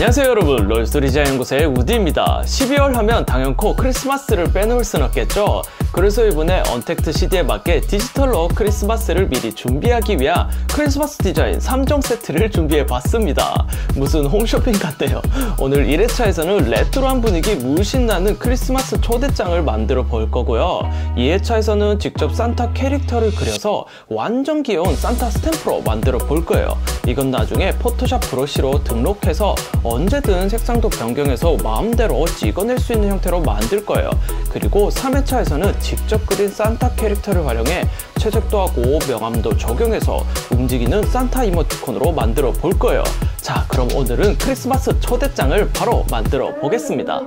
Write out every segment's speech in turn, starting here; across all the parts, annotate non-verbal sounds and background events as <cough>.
안녕하세요 여러분. 롤스토리 디자인 연구소의 우디입니다. 12월 하면 당연코 크리스마스를 빼놓을 순 없겠죠? 그래서 이번에 언택트 시대에 맞게 디지털로 크리스마스를 미리 준비하기 위한 크리스마스 디자인 3종 세트를 준비해 봤습니다. 무슨 홈쇼핑 같네요. 오늘 1회차에서는 레트로한 분위기 물씬 나는 크리스마스 초대장을 만들어 볼 거고요. 2회차에서는 직접 산타 캐릭터를 그려서 완전 귀여운 산타 스탬프로 만들어 볼 거예요 이건 나중에 포토샵 브러쉬로 등록해서 언제든 색상도 변경해서 마음대로 찍어낼 수 있는 형태로 만들 거예요. 그리고 3회차에서는 직접 그린 산타 캐릭터를 활용해 채색도 하고 명암도 적용해서 움직이는 산타 이모티콘으로 만들어 볼 거예요. 자, 그럼 오늘은 크리스마스 초대장을 바로 만들어 보겠습니다.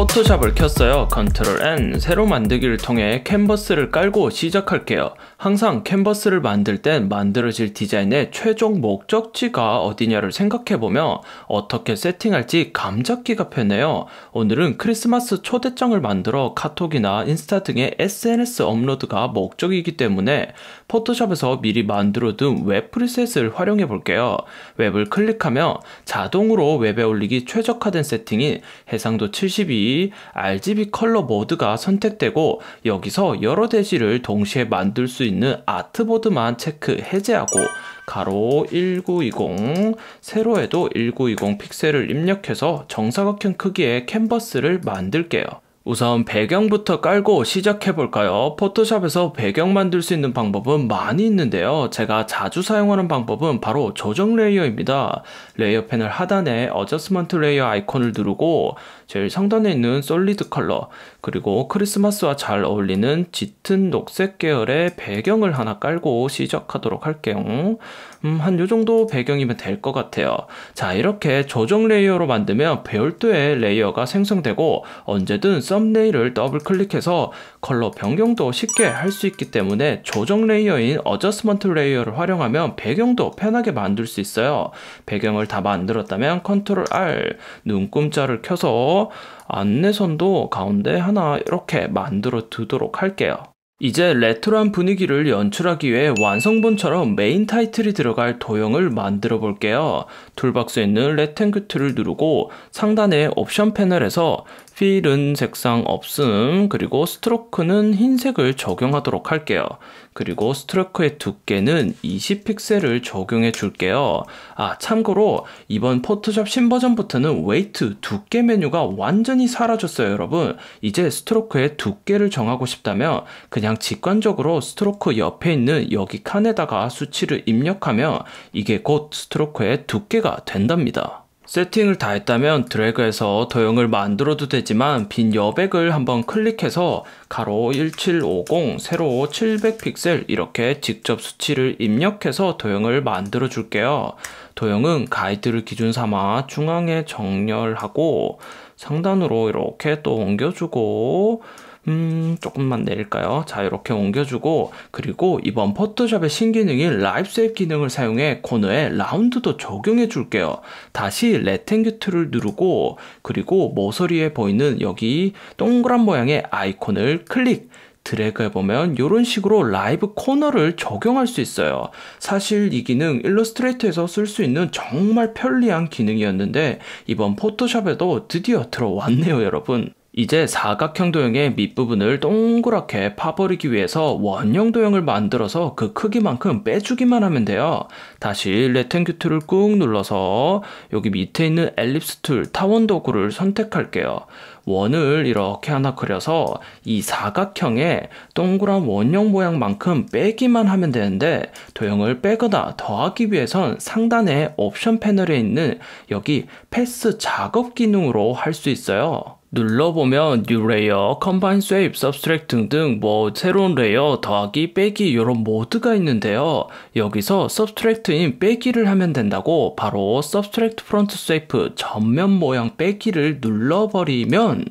포토샵을 켰어요. 컨트롤 N 새로 만들기를 통해 캔버스를 깔고 시작할게요. 항상 캔버스를 만들 땐 만들어질 디자인의 최종 목적지가 어디냐를 생각해보며 어떻게 세팅할지 감 잡기가 편해요. 오늘은 크리스마스 초대장을 만들어 카톡이나 인스타 등의 SNS 업로드가 목적이기 때문에 포토샵에서 미리 만들어둔 웹 preset을 활용해 볼게요. 웹을 클릭하며 자동으로 웹에 올리기 최적화된 세팅인 해상도 72, RGB 컬러 모드가 선택되고 여기서 여러 대지를 동시에 만들 수 있는 artboard만 체크 해제하고 가로 1920 세로에도 1920 픽셀을 입력해서 정사각형 크기의 캔버스를 만들게요. 우선 배경부터 깔고 시작해 볼까요? 포토샵에서 배경 만들 수 있는 방법은 많이 있는데요. 제가 자주 사용하는 방법은 바로 조정 레이어입니다. 레이어 패널 하단에 adjustment layer 아이콘을 누르고 제일 상단에 있는 solid color 그리고 크리스마스와 잘 어울리는 짙은 녹색 계열의 배경을 하나 깔고 시작하도록 할게요. 음, 한 요 정도 배경이면 될 것 같아요. 자, 이렇게 조정 레이어로 만들면 별도의 레이어가 생성되고 언제든 썸네일을 더블 클릭해서 컬러 변경도 쉽게 할 수 있기 때문에 조정 레이어인 adjustment layer를 활용하면 배경도 편하게 만들 수 있어요. 배경을 다 만들었다면 컨트롤 R 눈금자를 켜서 안내선도 가운데 하나 이렇게 만들어 두도록 할게요. 이제 레트로한 분위기를 연출하기 위해 완성본처럼 메인 타이틀이 들어갈 도형을 만들어 볼게요. toolbox에 있는 rectangle tool을 누르고 상단의 옵션 패널에서 fill은 색상 없음 그리고 stroke는 흰색을 적용하도록 할게요. 그리고 stroke의 두께는 20픽셀을 적용해 줄게요. 아 참고로 이번 포토샵 신버전부터는 weight 두께 메뉴가 완전히 사라졌어요 여러분. 이제 stroke의 두께를 정하고 싶다면 그냥 직관적으로 stroke 옆에 있는 여기 칸에다가 수치를 입력하면 이게 곧 stroke의 두께가 된답니다. 세팅을 다 했다면 드래그해서 도형을 만들어도 되지만 빈 여백을 한번 클릭해서 가로 1750, 세로 700 픽셀 이렇게 직접 수치를 입력해서 도형을 만들어 줄게요. 도형은 가이드를 기준 삼아 중앙에 정렬하고 상단으로 이렇게 또 옮겨주고 음, 조금만 내릴까요? 자, 이렇게 옮겨주고, 그리고 이번 포토샵의 신기능인 live shape 기능을 사용해 코너에 round도 적용해 줄게요. 다시 rectangle tool을 누르고, 그리고 모서리에 보이는 여기 동그란 모양의 아이콘을 클릭, 드래그 해보면 이런 식으로 live corner를 적용할 수 있어요. 사실 이 기능 일러스트레이터에서 쓸 수 있는 정말 편리한 기능이었는데 이번 포토샵에도 드디어 들어왔네요 여러분. 이제 사각형 도형의 밑부분을 동그랗게 파버리기 위해서 원형 도형을 만들어서 그 크기만큼 빼주기만 하면 돼요. 다시 Rectangle Tool을 꾹 눌러서 여기 밑에 있는 Ellipse Tool 타원 도구를 선택할게요. 원을 이렇게 하나 그려서 이 사각형에 동그란 원형 모양만큼 빼기만 하면 되는데 도형을 빼거나 더하기 위해선 상단에 옵션 패널에 있는 여기 패스 작업 기능으로 할 수 있어요. 눌러보면 New Layer, Combine Shape, Subtract 등등 뭐 새로운 레이어, 더하기, 빼기 이런 모드가 있는데요. 여기서 Subtract인 빼기를 하면 된다고 바로 Subtract Front Shape 전면 모양 빼기를 눌러버리면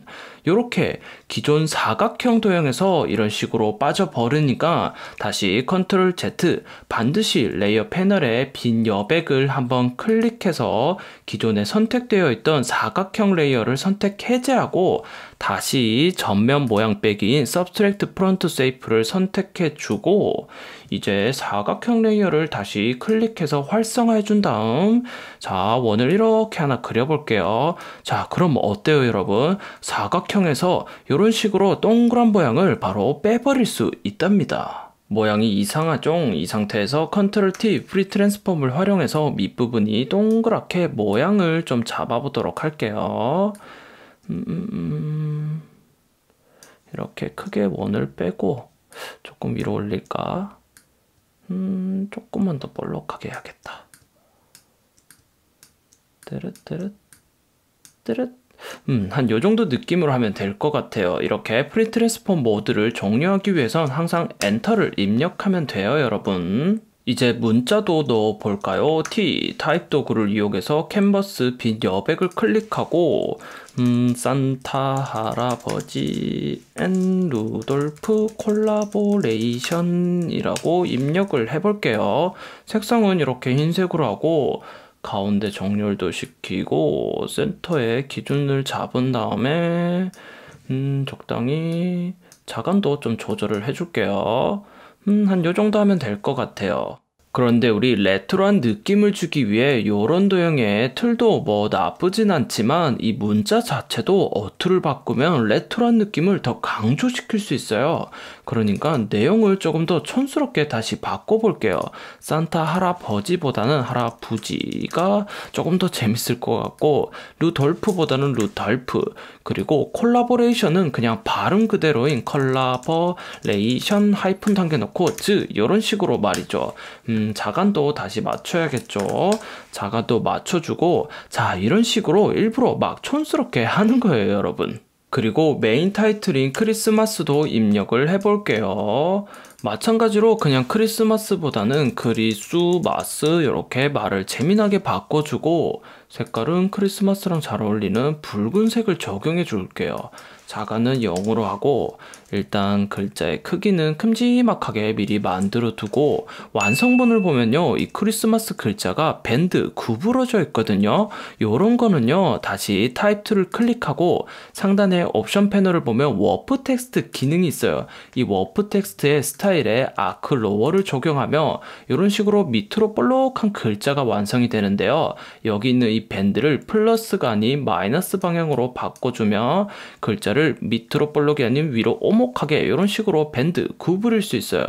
이렇게 기존 사각형 도형에서 이런 식으로 빠져버리니까 다시 컨트롤 Z 반드시 레이어 패널에 빈 여백을 한번 클릭해서 기존에 선택되어 있던 사각형 레이어를 선택 해제하고 다시 전면 모양 빼기인 Subtract Front Shape를 선택해 주고 이제 사각형 레이어를 다시 클릭해서 활성화해 준 다음 자 원을 이렇게 하나 그려볼게요 자 그럼 어때요 여러분 사각형에서 이런 식으로 동그란 모양을 바로 빼버릴 수 있답니다 모양이 이상하죠? 이 상태에서 컨트롤 T Free Transform을 활용해서 밑부분이 동그랗게 모양을 좀 잡아보도록 할게요. 음, 음, 음. 이렇게 크게 원을 빼고 조금 위로 올릴까? 음, 조금만 더 볼록하게 해야겠다. 뜨릇 뜨릇 뜨릇 음, 한 요 정도 느낌으로 하면 될 것 같아요. 이렇게 Free Transform 모드를 종료하기 위해선 항상 엔터를 입력하면 돼요, 여러분. 이제 문자도 넣어 볼까요? T Type 도구를 이용해서 캔버스 빈 여백을 클릭하고 음, 산타 할아버지 and 루돌프 콜라보레이션이라고 입력을 해볼게요. 색상은 이렇게 흰색으로 하고 가운데 정렬도 시키고 센터에 기준을 잡은 다음에 음, 적당히 자간도 좀 조절을 해줄게요. 음, 한 요 정도 하면 될 것 같아요. 그런데 우리 레트로한 느낌을 주기 위해 요런 도형의 틀도 뭐 나쁘진 않지만 이 문자 자체도 어투를 바꾸면 레트로한 느낌을 더 강조시킬 수 있어요. 그러니까 내용을 조금 더 촌스럽게 다시 바꿔볼게요. 산타 할아버지보다는 할아부지가 조금 더 재밌을 것 같고 루돌프보다는 루덜프 그리고 콜라보레이션은 그냥 발음 그대로인 컬라버레이션 하이픈 당겨놓고 즈 이런 식으로 말이죠. 음, 자간도 다시 맞춰야겠죠. 자간도 맞춰주고 자 이런 식으로 일부러 막 촌스럽게 하는 거예요 여러분. 그리고 메인 타이틀인 크리스마스도 입력을 해볼게요. 마찬가지로 그냥 크리스마스보다는 크리스마스 이렇게 말을 재미나게 바꿔주고 색깔은 크리스마스랑 잘 어울리는 붉은색을 적용해 줄게요. 자간은 0으로 하고 일단 글자의 크기는 큼지막하게 미리 만들어 두고 완성본을 보면요. 이 크리스마스 글자가 Bend 구부러져 있거든요. 요런 거는요. 다시 Type Tool을 클릭하고 상단에 옵션 패널을 보면 Warp Text 기능이 있어요. 이 Warp Text의 스타일에 Arc Lower를 적용하면 이런 식으로 밑으로 볼록한 글자가 완성이 되는데요. 여기 있는 이 Bend를 플러스가 아닌 마이너스 방향으로 바꿔주면 글자를 밑으로 볼록이 아닌 위로 옴 오목하게 이런 식으로 Bend 구부릴 수 있어요.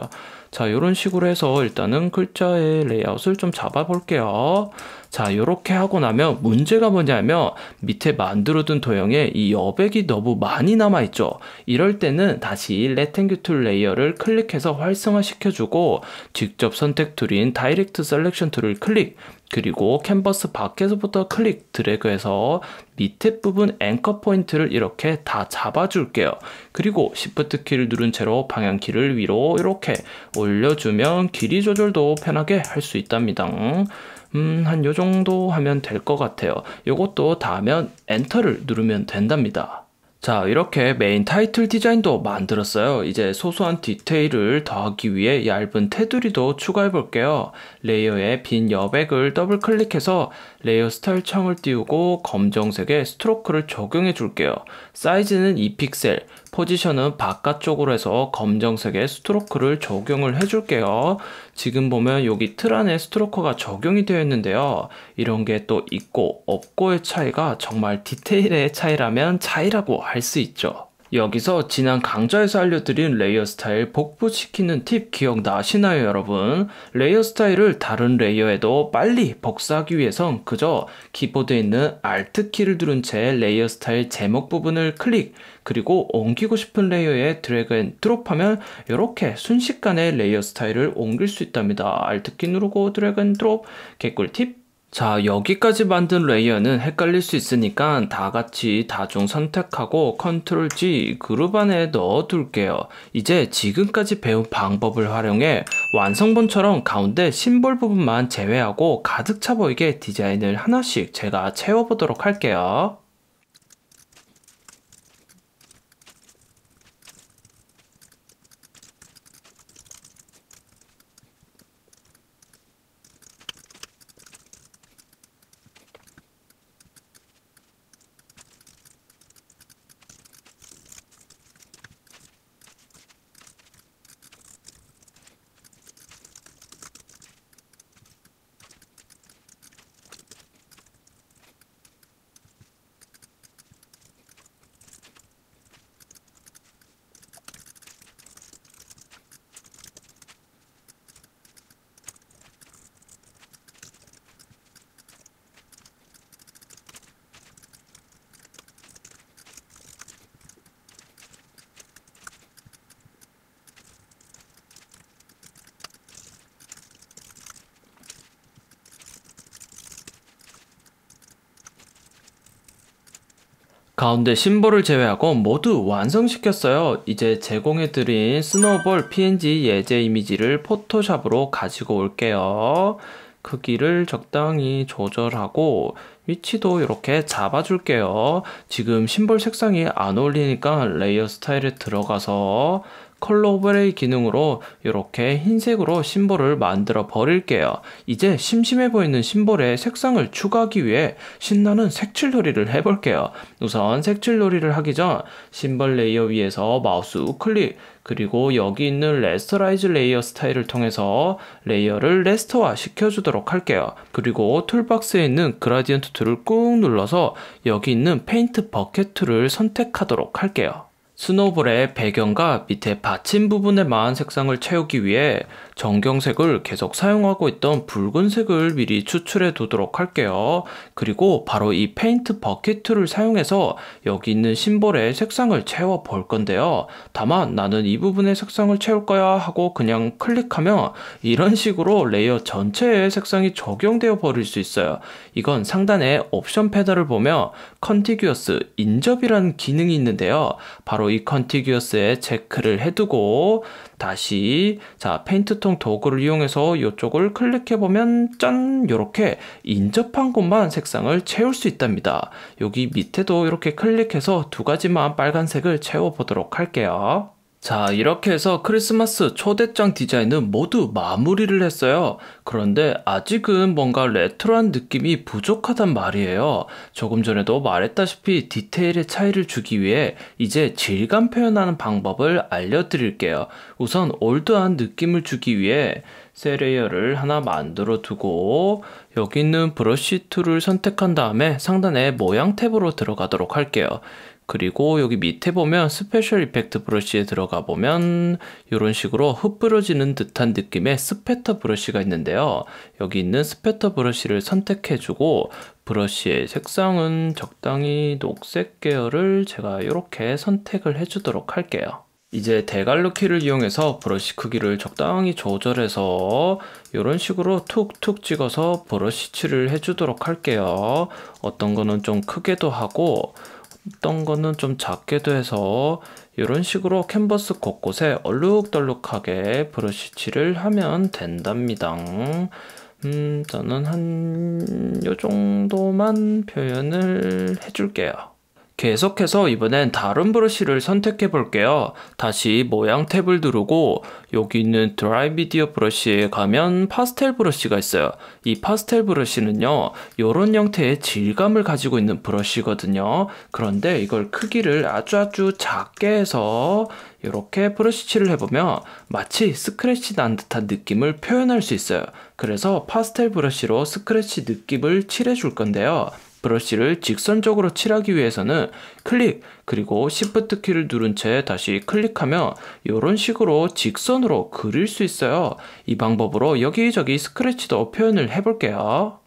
자, 이런 식으로 해서 일단은 글자의 레이아웃을 좀 잡아 볼게요. 자, 이렇게 하고 나면 문제가 뭐냐면 밑에 만들어둔 도형에 이 여백이 너무 많이 남아있죠. 이럴 때는 다시 Rectangle Tool 레이어를 클릭해서 활성화 시켜주고 직접 선택 툴인 Direct Selection Tool을 클릭 그리고 캔버스 밖에서부터 클릭 드래그해서 밑에 부분 Anchor Point를 이렇게 다 잡아줄게요. 그리고 Shift 키를 누른 채로 방향 키를 위로 이렇게 올려주면 길이 조절도 편하게 할 수 있답니다. 음, 한 요 정도 하면 될 것 같아요. 요것도 다 하면 엔터를 누르면 된답니다. 자 이렇게 메인 타이틀 디자인도 만들었어요 이제 소소한 디테일을 더하기 위해 얇은 테두리도 추가해 볼게요 레이어에 빈 여백을 더블 클릭해서 레이어 스타일 창을 띄우고 검정색의 Stroke를 적용해 줄게요 사이즈는 2픽셀 포지션은 바깥쪽으로 해서 검정색의 Stroke를 적용을 해줄게요. 지금 보면 여기 틀 안에 Stroke가 적용이 되어 있는데요. 이런 게 또 있고 없고의 차이가 정말 디테일의 차이라면 차이라고 할 수 있죠. 여기서 지난 강좌에서 알려드린 레이어 스타일 복붙시키는 팁 기억나시나요 여러분? 레이어 스타일을 다른 레이어에도 빨리 복사하기 위해선 그저 키보드에 있는 Alt 키를 누른 채 레이어 스타일 제목 부분을 클릭 그리고 옮기고 싶은 레이어에 drag and drop하면 이렇게 순식간에 레이어 스타일을 옮길 수 있답니다. Alt 키 누르고 drag and drop 개꿀 팁 자 여기까지 만든 레이어는 헷갈릴 수 있으니까 다 같이 다중 선택하고 컨트롤 G 그룹 안에 넣어 둘게요. 이제 지금까지 배운 방법을 활용해 완성본처럼 가운데 심볼 부분만 제외하고 가득 차 보이게 디자인을 하나씩 제가 채워보도록 할게요 가운데 심볼을 제외하고 모두 완성시켰어요. 이제 제공해드린 snowball PNG 예제 이미지를 포토샵으로 가지고 올게요. 크기를 적당히 조절하고 위치도 이렇게 잡아줄게요. 지금 심볼 색상이 안 어울리니까 layer style에 들어가서 color overlay 기능으로 이렇게 흰색으로 심볼을 만들어 버릴게요. 이제 심심해 보이는 심볼에 색상을 추가하기 위해 신나는 색칠 놀이를 해볼게요. 우선 색칠 놀이를 하기 전 심벌 layer 위에서 마우스 우클릭 그리고 여기 있는 rasterize layer style을 통해서 layer를 raster화 시켜주도록 할게요. 그리고 toolbox에 있는 gradient tool을 꾹 눌러서 여기 있는 paint bucket tool을 선택하도록 할게요. snowball의 배경과 밑에 받침 부분에만 색상을 채우기 위해 전경색을 계속 사용하고 있던 붉은색을 미리 추출해 두도록 할게요. 그리고 바로 이 paint bucket tool을 사용해서 여기 있는 심볼에 색상을 채워 볼 건데요. 다만 나는 이 부분에 색상을 채울 거야 하고 그냥 클릭하면 이런 식으로 layer 전체에 색상이 적용되어 버릴 수 있어요. 이건 상단에 옵션 패널을 보면 contiguous 인접이라는 기능이 있는데요. 바로 이 contiguous에 체크를 해두고 다시 자 페인트통 도구를 이용해서 이쪽을 클릭해 보면 짠 이렇게 인접한 곳만 색상을 채울 수 있답니다. 여기 밑에도 이렇게 클릭해서 두 가지만 빨간색을 채워 보도록 할게요. 자, 이렇게 해서 크리스마스 초대장 디자인은 모두 마무리를 했어요. 그런데 아직은 뭔가 레트로한 느낌이 부족하단 말이에요. 조금 전에도 말했다시피 디테일의 차이를 주기 위해 이제 질감 표현하는 방법을 알려드릴게요. 우선 old한 느낌을 주기 위해 새 layer를 하나 만들어 두고 여기 있는 brush tool을 선택한 다음에 상단에 모양 탭으로 들어가도록 할게요. 그리고 여기 밑에 보면 special effect brush에 들어가 보면 이런 식으로 흩뿌려지는 듯한 느낌의 spatter brush가 있는데요. 여기 있는 spatter brush를 선택해 주고 브러쉬의 색상은 적당히 녹색 계열을 제가 이렇게 선택을 해 주도록 할게요. 이제 대괄호 키를 이용해서 브러쉬 크기를 적당히 조절해서 이런 식으로 툭툭 찍어서 브러쉬 칠을 해주도록 할게요. 어떤 거는 좀 크게도 하고 어떤 거는 좀 작게도 해서 이런 식으로 캔버스 곳곳에 얼룩덜룩하게 브러쉬칠을 하면 된답니다. 음, 저는 한 요 정도만 표현을 해줄게요. 계속해서 이번엔 다른 브러쉬를 선택해 볼게요. 다시 모양 탭을 누르고 여기 있는 dry media brush에 가면 파스텔 브러쉬가 있어요. 이 파스텔 브러쉬는요. 이런 형태의 질감을 가지고 있는 브러쉬거든요. 그런데 이걸 크기를 아주 아주 작게 해서 이렇게 브러쉬 칠을 해보면 마치 스크래치 난 듯한 느낌을 표현할 수 있어요. 그래서 파스텔 브러쉬로 스크래치 느낌을 칠해 줄 건데요. 브러쉬를 직선적으로 칠하기 위해서는 클릭 그리고 Shift 키를 누른 채 다시 클릭하면 이런 식으로 직선으로 그릴 수 있어요. 이 방법으로 여기저기 스크래치도 표현을 해볼게요.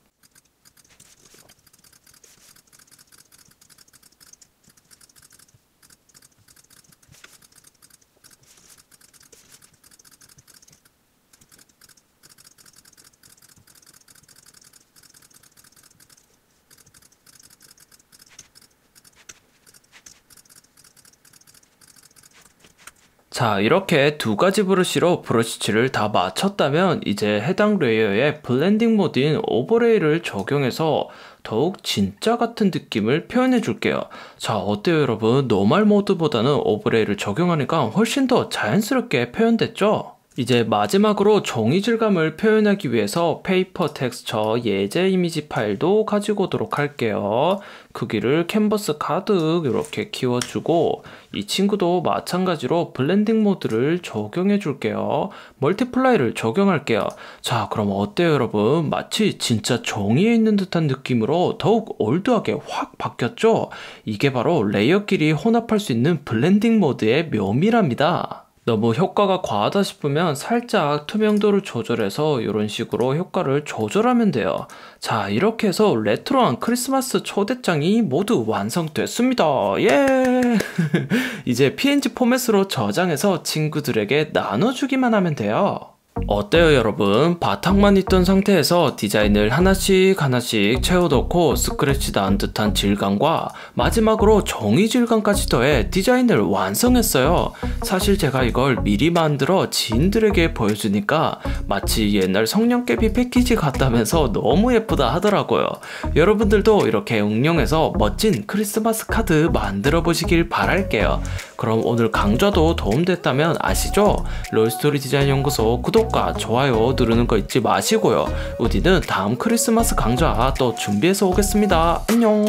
자 이렇게 두 가지 브러쉬로 브러쉬칠을 다 마쳤다면 이제 해당 layer에 blending mode인 overlay를 적용해서 더욱 진짜 같은 느낌을 표현해 줄게요. 자 어때요 여러분 normal mode보다는 overlay를 적용하니까 훨씬 더 자연스럽게 표현됐죠? 이제 마지막으로 종이 질감을 표현하기 위해서 페이퍼 텍스처 예제 이미지 파일도 가지고 오도록 할게요. 크기를 캔버스 가득 이렇게 키워주고 이 친구도 마찬가지로 blending mode를 적용해 줄게요. multiply를 적용할게요. 자 그럼 어때요 여러분? 마치 진짜 종이에 있는 듯한 느낌으로 더욱 old하게 확 바뀌었죠? 이게 바로 layer끼리 혼합할 수 있는 blending mode의 묘미랍니다. 너무 효과가 과하다 싶으면 살짝 투명도를 조절해서 이런 식으로 효과를 조절하면 돼요. 자, 이렇게 해서 레트로한 크리스마스 초대장이 모두 완성됐습니다. 예! <laughs> 이제 PNG 포맷으로 저장해서 친구들에게 나눠주기만 하면 돼요. 어때요 여러분? 바탕만 있던 상태에서 디자인을 하나씩 하나씩 채워넣고 스크래치 난 듯한 질감과 마지막으로 정의 질감까지 더해 디자인을 완성했어요. 사실 제가 이걸 미리 만들어 지인들에게 보여주니까 마치 옛날 성냥개비 패키지 같다면서 너무 예쁘다 하더라고요. 여러분들도 이렇게 응용해서 멋진 크리스마스 카드 만들어 보시길 바랄게요. 그럼 오늘 강좌도 도움됐다면 아시죠? 롤스토리 디자인 연구소 구독과 좋아요 누르는 거 잊지 마시고요. 우디는 다음 크리스마스 강좌 또 준비해서 오겠습니다. 안녕.